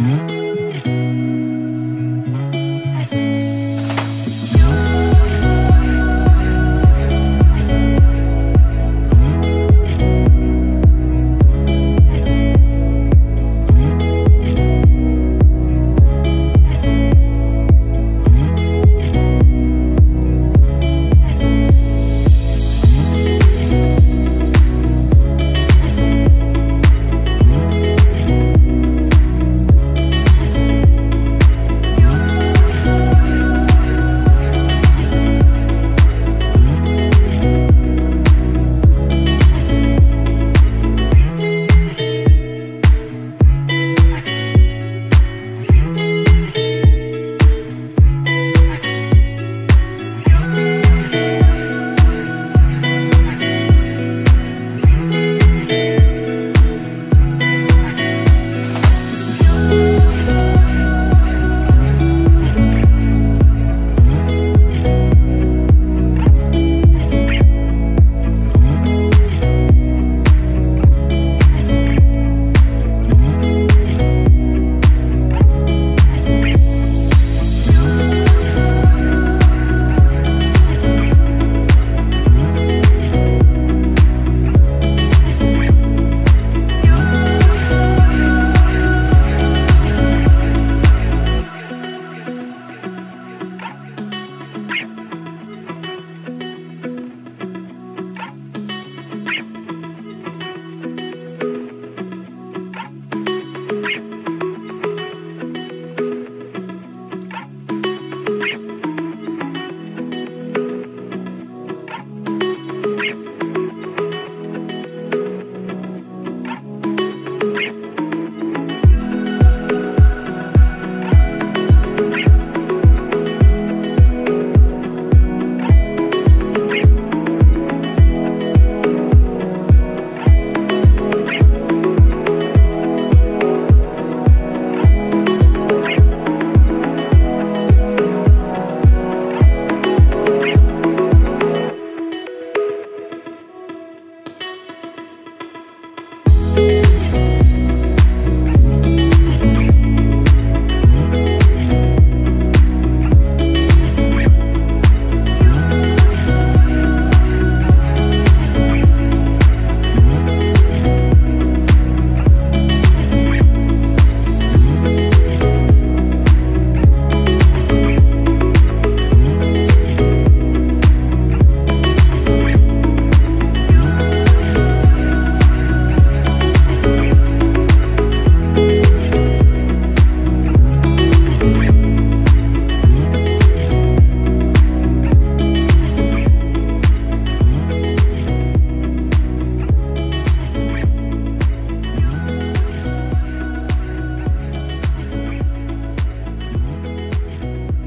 Mm-hmm.